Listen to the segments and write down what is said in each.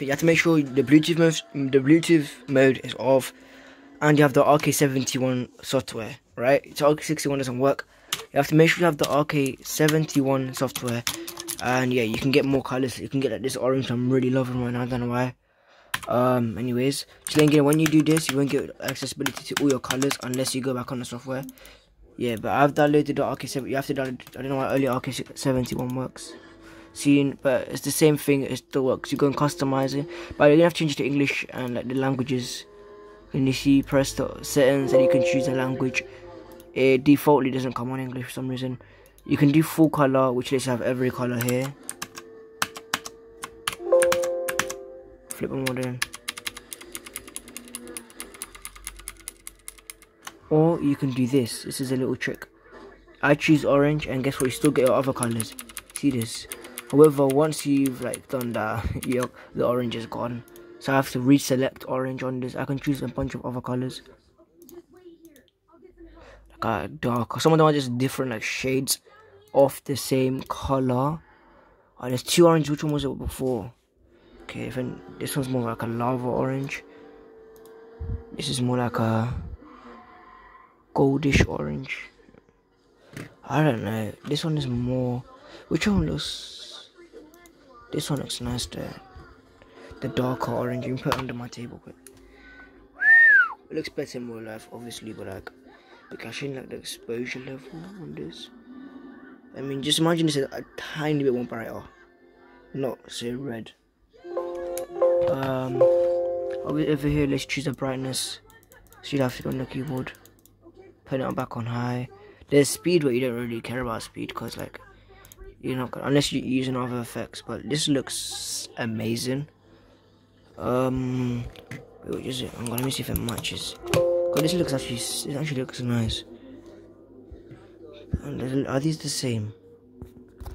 You have to make sure the Bluetooth mode, the Bluetooth mode is off, and you have the RK71 software, right? So RK61 doesn't work. You have to make sure you have the RK71 software, and yeah, you can get more colors. You can get like this orange. I'm really loving right now. I don't know why. Um, anyways, so then again, when you do this, you won't get accessibility to all your colors unless you go back on the software. Yeah, but I've downloaded the RK7. You have to download. I don't know why early RK71 works seen but it's the same thing it still works. You go and customize it. But you're gonna have to change it to english and like the languages. And you see press the settings and you can choose the language. It defaultly doesn't come on english for some reason. You can do full color which lets you have every color here. Flip them all in or you can do this. This is a little trick. I choose orange and guess what? You still get your other colors. See this However, once you've like done that, you the orange is gone. So I have to reselect orange on this. I can choose a bunch of other colors. Like a dark. Some of them are just different like shades of the same color. Oh, there's two orange. Which one was it before? Okay, then this one's more like a lava orange. This is more like a goldish orange. I don't know. This one is more. Which one looks this one looks nice. The darker orange. You can put under my table, it looks better in real life, obviously. But like, shouldn't like the exposure level on this. I mean, just imagine this is a tiny bit more brighter, not so red. Um, over here, let's choose the brightness. So you have to go on the keyboard, put it back on high. There's speed, but you don't really care about speed because like you're not gonna unless you're using other effects but this looks amazing. Um it? I'm gonna let me see if it matches. God this looks actually it actually looks nice. And are these the same?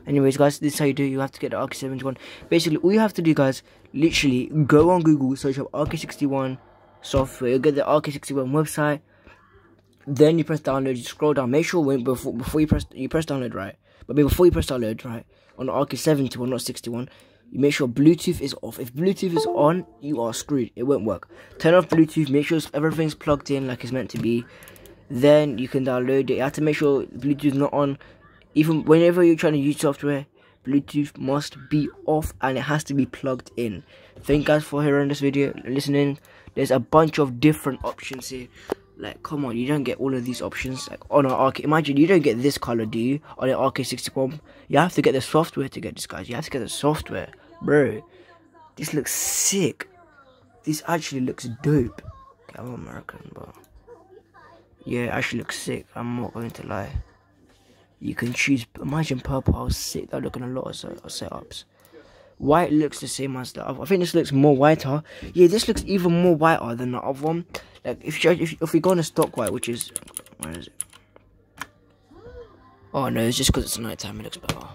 Anyways guys this is how you do you have to get the rk71 basically all you have to do guys literally go on google search up rk61 software. You'll get the rk61 website then you press download you scroll down make sure when before before you press you press download right but before you press download, right, on the RK71, not 61, you make sure Bluetooth is off. If Bluetooth is on, you are screwed. It won't work. Turn off Bluetooth, make sure everything's plugged in like it's meant to be. Then you can download it. You have to make sure Bluetooth is not on. Even whenever you're trying to use software, Bluetooth must be off and it has to be plugged in. Thank you guys for hearing this video, listening. There's a bunch of different options here. Like, come on, you don't get all of these options. Like, on an RK, imagine you don't get this color, do you? On an RK61, you have to get the software to get this, guys. You have to get the software, bro. This looks sick. This actually looks dope. Okay, I'm American, but yeah, it actually looks sick. I'm not going to lie. You can choose. Imagine purple. How sick that look in a lot of setups. White looks the same as the other. I think this looks more whiter. Yeah, this looks even more whiter than the other one. Like if you if if we go on a stock white, which is where is it? Oh no, it's just because it's nighttime. It looks better.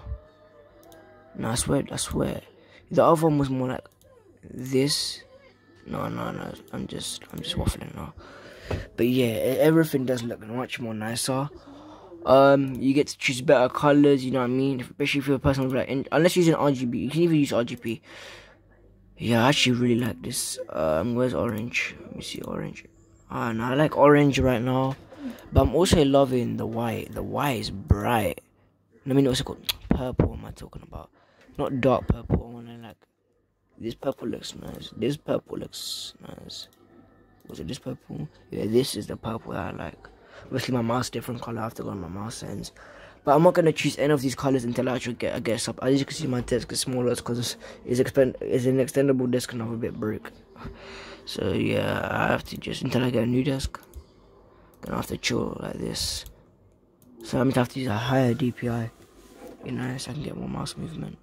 No, I swear, I swear. The other one was more like this. No, no, no. I'm just, I'm just waffling now. But yeah, everything does look much more nicer. Um, you get to choose better colors. You know what I mean? Especially if you're a person with like, unless you're using RGB, you can even use RGB. Yeah, I actually really like this. Um, where's orange? Let me see orange. Ah, no, I like orange right now. But I'm also loving the white. The white is bright. Let me know what's it called. Purple, am I talking about? Not dark purple. I want to like. This purple looks nice. This purple looks nice. Was it this purple? Yeah, this is the purple I like. Obviously, my mouse different color. I have to go on my mouse settings. But I'm not gonna choose any of these colors until I actually get a guess up. As you can see, my desk is smaller because it's, it's, it's an extendable desk and I'm a bit broke. So yeah, I have to just until I get a new desk. Gonna have to chill like this. So I'm gonna have to use a higher DPI, you know, so I can get more mouse movement.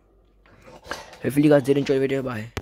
Hopefully you guys did enjoy the video. Bye.